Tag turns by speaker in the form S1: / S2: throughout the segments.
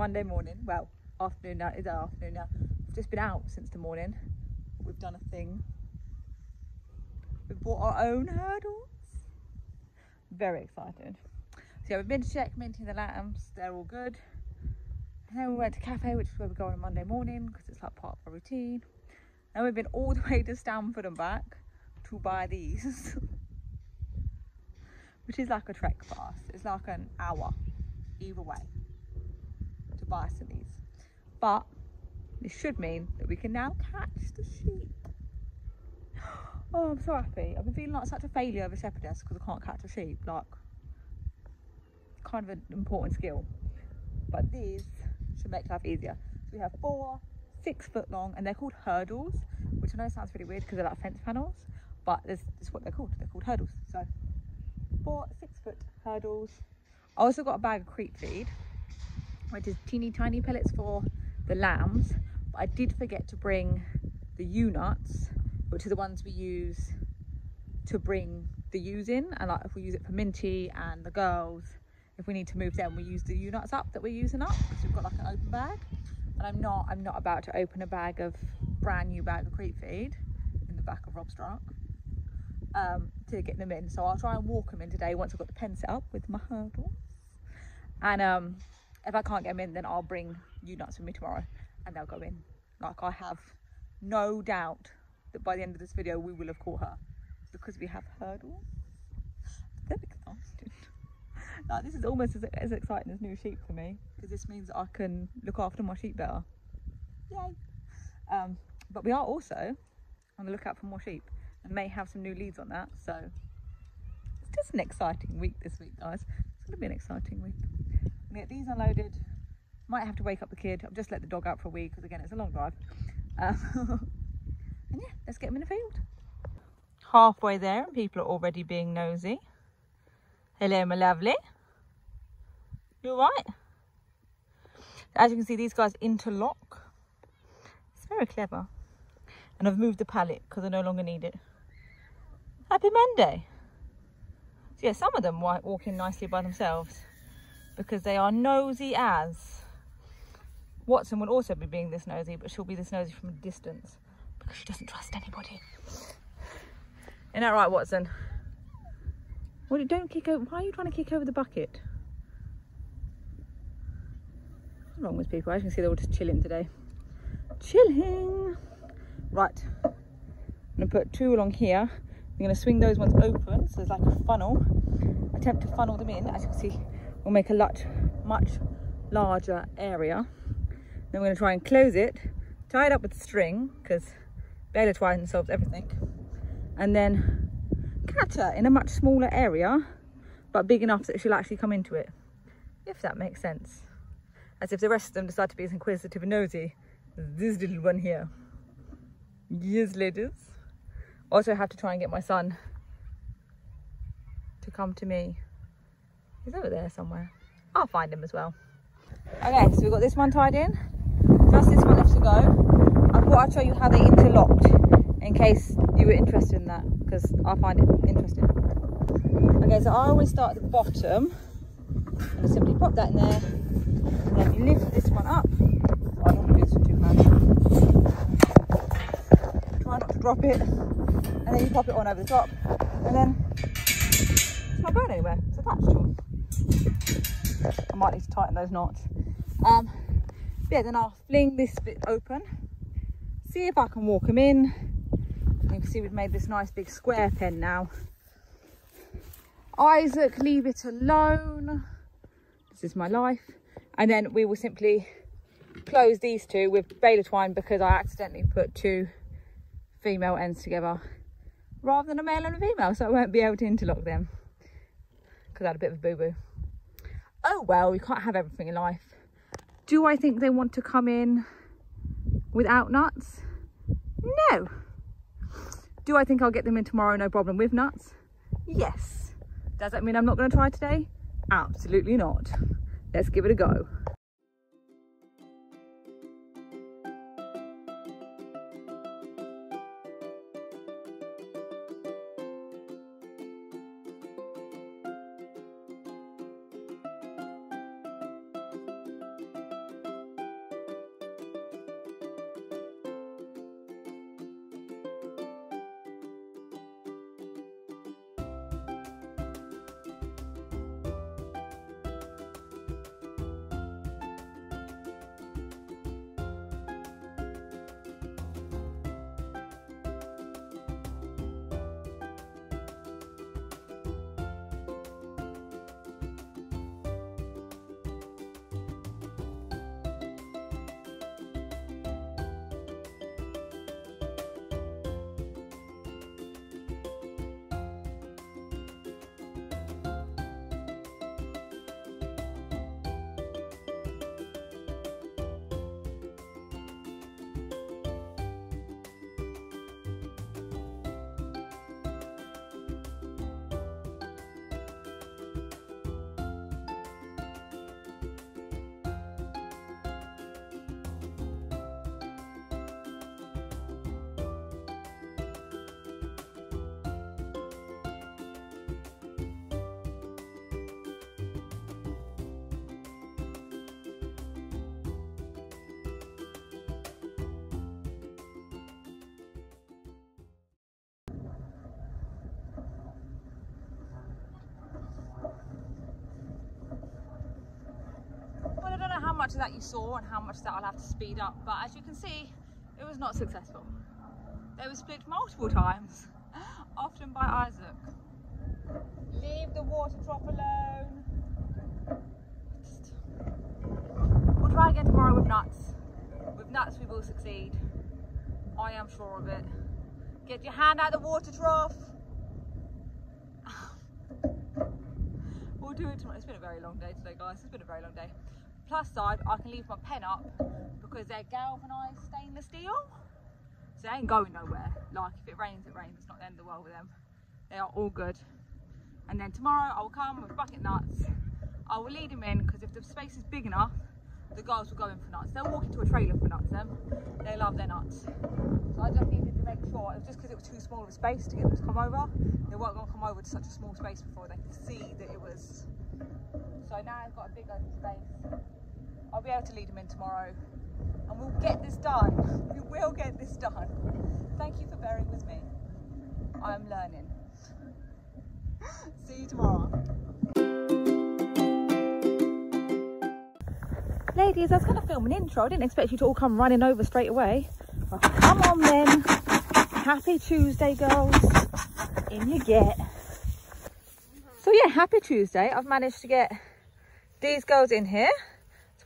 S1: Monday morning. Well, afternoon now. It's afternoon now. We've just been out since the morning. We've done a thing. We've bought our own hurdles. Very excited. So yeah, we've been to check minting the lambs. They're all good. And then we went to cafe, which is where we go on Monday morning because it's like part of our routine. And we've been all the way to Stamford and back to buy these. which is like a trek for us. It's like an hour either way buy these. But this should mean that we can now catch the sheep. Oh, I'm so happy. I've been feeling like such a failure of a shepherdess because I can't catch a sheep. Like, kind of an important skill. But these should make life easier. So we have four six foot long and they're called hurdles, which I know sounds really weird because they're like fence panels, but this is what they're called. They're called hurdles. So four six foot hurdles. I also got a bag of creep feed, which is teeny tiny pellets for the lambs. But I did forget to bring the ewe nuts, which are the ones we use to bring the ewes in. And like if we use it for Minty and the girls, if we need to move them, we use the ewe nuts up that we're using up because we've got like an open bag. And I'm not, I'm not about to open a bag of brand new bag of creep feed in the back of Rob's truck um, to get them in. So I'll try and walk them in today once I've got the pen set up with my hurdles. And um, if I can't get them in, then I'll bring ewe nuts with me tomorrow and they'll go in. Like I have no doubt that by the end of this video we will have caught her because we have hurdles. They're exhausted. Like this is almost as, as exciting as new sheep for me because this means I can look after my sheep better. Yay! Um, but we are also on the lookout for more sheep and may have some new leads on that. So it's just an exciting week this week, guys. It's going to be an exciting week. Get these unloaded. Might have to wake up the kid. I've just let the dog out for a week because again it's a long drive. Uh, and yeah, let's get them in the field. Halfway there and people are already being nosy. Hello, my lovely. You alright? As you can see, these guys interlock. It's very clever. And I've moved the pallet because I no longer need it. Happy Monday. So yeah, some of them walk in nicely by themselves because they are nosy as. Watson will also be being this nosy, but she'll be this nosy from a distance because she doesn't trust anybody. Isn't that right, Watson? Well, don't kick over. Why are you trying to kick over the bucket? What's wrong with people? As you can see, they're all just chilling today. Chilling. Right. I'm going to put two along here. I'm going to swing those ones open. So there's like a funnel. Attempt to funnel them in. As you can see, we'll make a much, much larger area. Then we're going to try and close it, tie it up with string, because baler twine solves everything. And then catch her in a much smaller area, but big enough that she'll actually come into it. If that makes sense. As if the rest of them decide to be as inquisitive and nosy as this little one here. Yes, ladies. Also have to try and get my son to come to me. He's over there somewhere. I'll find him as well. Okay, so we've got this one tied in just this one left to go. I thought I'd show you how they interlocked in case you were interested in that because I find it interesting. Okay, so I always start at the bottom and simply pop that in there and then you lift this one up. I don't want to do this too much. Try not to drop it and then you pop it on over the top and then it's not going anywhere, it's attached. I might need to tighten those knots. Um, yeah, then I'll fling this bit open, see if I can walk them in. You can see we've made this nice big square pen now. Isaac, leave it alone. This is my life. And then we will simply close these two with baler twine because I accidentally put two female ends together rather than a male and a female. So I won't be able to interlock them because I had a bit of a boo-boo. Oh well, we can't have everything in life. Do I think they want to come in without nuts? No. Do I think I'll get them in tomorrow, no problem, with nuts? Yes. Does that mean I'm not going to try today? Absolutely not. Let's give it a go. Much of that you saw and how much that I'll have to speed up. But as you can see, it was not successful. They were split multiple times, often by Isaac. Leave the water drop alone. Just... We'll try again tomorrow with nuts. With nuts we will succeed. I am sure of it. Get your hand out of the water trough. we'll do it tomorrow. It's been a very long day today, guys. It's been a very long day. Plus side, I can leave my pen up because they're galvanised stainless steel. So they ain't going nowhere. Like, if it rains, it rains. It's not the end of the world with them. They are all good. And then tomorrow, I will come with bucket nuts. I will lead them in because if the space is big enough, the girls will go in for nuts. They'll walk into a trailer for nuts, them. They love their nuts. So I just needed to make sure, it was just because it was too small of a space to get them to come over. They weren't going to come over to such a small space before they could see that it was. So now I've got a bigger space. I'll be able to lead them in tomorrow and we'll get this done. We will get this done. Thank you for bearing with me. I'm learning. See you tomorrow. Ladies, I was going to film an intro. I didn't expect you to all come running over straight away. Well, come on then. Happy Tuesday, girls. In you get. So yeah, happy Tuesday. I've managed to get these girls in here.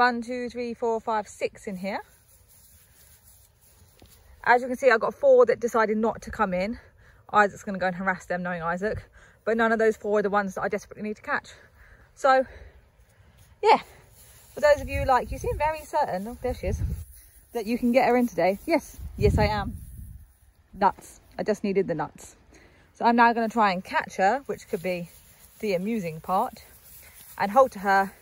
S1: One, two, three, four, five, six in here. As you can see, I've got four that decided not to come in. Isaac's going to go and harass them, knowing Isaac. But none of those four are the ones that I desperately need to catch. So, yeah. For those of you like, you seem very certain, oh, there she is, that you can get her in today. Yes, yes I am. Nuts. I just needed the nuts. So I'm now going to try and catch her, which could be the amusing part, and hold to her.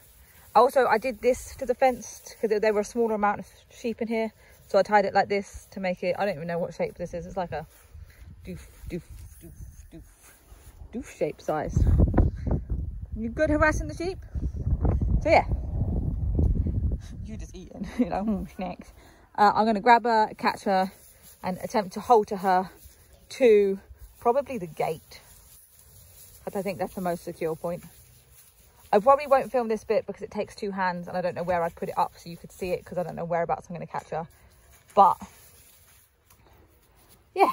S1: Also, I did this to the fence because there were a smaller amount of sheep in here. So I tied it like this to make it, I don't even know what shape this is. It's like a doof, doof, doof, doof, doof shape size. You good harassing the sheep? So yeah, you just eating, you know, snacks. Uh, I'm going to grab her, catch her and attempt to hold to her to probably the gate. But I think that's the most secure point. I probably won't film this bit because it takes two hands and I don't know where I'd put it up so you could see it because I don't know whereabouts I'm going to catch her. But yeah,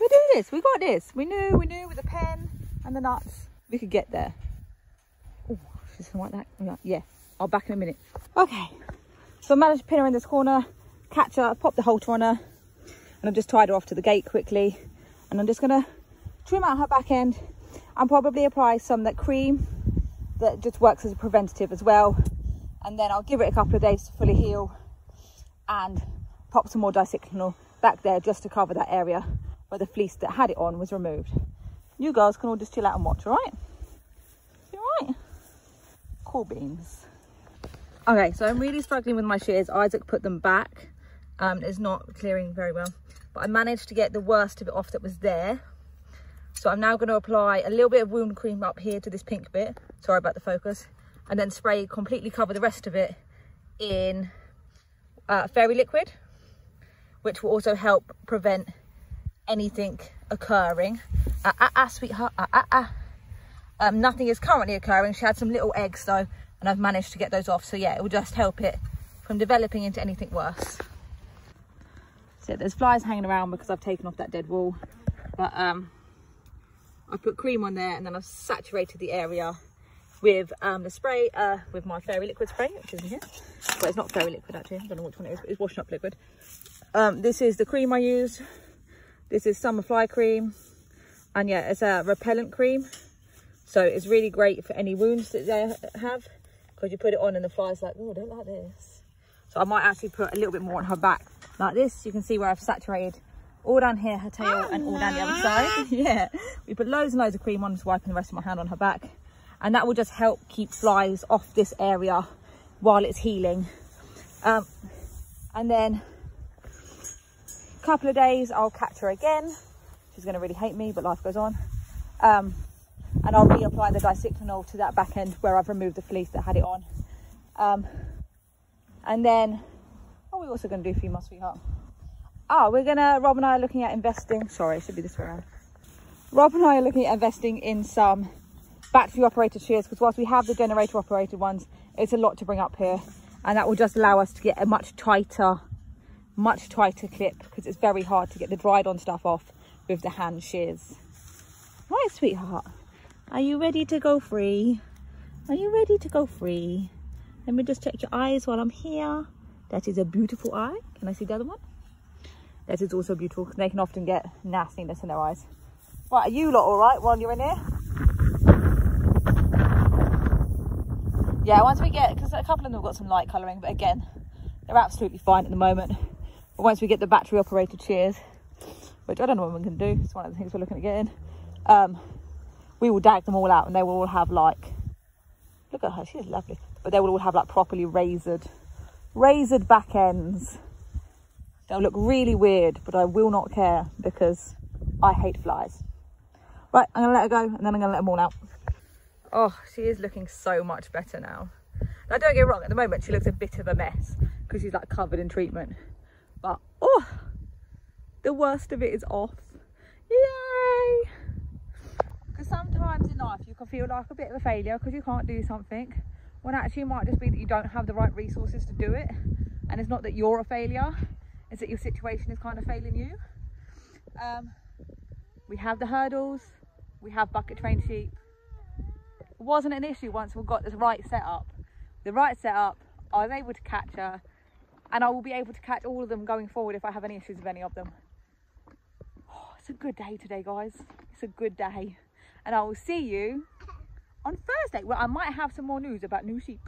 S1: we do this. We got this. We knew, we knew with the pen and the nuts, we could get there. Oh, she's like that. Yeah, I'll back in a minute. Okay, so I managed to pin her in this corner, catch her, pop the halter on her, and I've just tied her off to the gate quickly. And I'm just gonna trim out her back end and probably apply some that cream that just works as a preventative as well. And then I'll give it a couple of days to fully heal and pop some more dicyclanil back there just to cover that area where the fleece that had it on was removed. You girls can all just chill out and watch, all right? You all right? Cool beans. Okay, so I'm really struggling with my shears. Isaac put them back. Um, it's not clearing very well. But I managed to get the worst of it off that was there. So I'm now going to apply a little bit of wound cream up here to this pink bit. Sorry about the focus. And then spray completely cover the rest of it in uh, fairy liquid, which will also help prevent anything occurring. Ah, ah, ah, sweetheart, ah, ah, ah. Um, nothing is currently occurring. She had some little eggs though, and I've managed to get those off. So yeah, it will just help it from developing into anything worse. So there's flies hanging around because I've taken off that dead wall. But um, I put cream on there and then I've saturated the area with um, the spray, uh, with my fairy liquid spray, which is in here. But it's not fairy liquid actually, I don't know which one it is, but it's washing up liquid. Um, this is the cream I use. This is summer fly cream. And yeah, it's a repellent cream. So it's really great for any wounds that they have. Because you put it on and the fly's like, oh, I don't like this. So I might actually put a little bit more on her back like this. You can see where I've saturated all down here, her tail, oh, and all down the other side. yeah, we put loads and loads of cream on, just wiping the rest of my hand on her back. And that will just help keep flies off this area while it's healing. Um, and then a couple of days I'll catch her again. She's going to really hate me but life goes on. Um, and I'll reapply the dicyclanil to that back end where I've removed the fleece that had it on. Um, and then what are we also going to do my sweetheart oh we're gonna Rob and I are looking at investing. Sorry it should be this way around. Rob and I are looking at investing in some battery operated shears because whilst we have the generator operated ones it's a lot to bring up here. And that will just allow us to get a much tighter much tighter clip because it's very hard to get the dried on stuff off with the hand shears. Right sweetheart. Are you ready to go free? Are you ready to go free? Let me just check your eyes while i'm here. That is a beautiful eye. Can i see the other one that is also beautiful because they can often get nastiness in their eyes. Right are you lot all right while you're in here? Yeah once we get because a couple of them have got some light colouring but again they're absolutely fine at the moment. But once we get the battery operated shears which i don't know what we can do it's one of the things we're looking at getting um, we will dag them all out and they will all have like look at her she's lovely. But they will all have like properly razored razored back ends they'll look really weird but i will not care because i hate flies right i'm gonna let her go and then i'm gonna let them all out Oh, she is looking so much better now. Now, don't get wrong, at the moment she looks a bit of a mess because she's like covered in treatment. But, oh, the worst of it is off. Yay! Because sometimes in life you can feel like a bit of a failure because you can't do something when actually it might just be that you don't have the right resources to do it. And it's not that you're a failure, it's that your situation is kind of failing you. Um, we have the hurdles, we have bucket trained sheep, wasn't an issue once we got the right setup. The right setup, I was able to catch her and I will be able to catch all of them going forward if I have any issues with any of them. Oh, it's a good day today, guys. It's a good day. And I will see you on Thursday where I might have some more news about new sheep.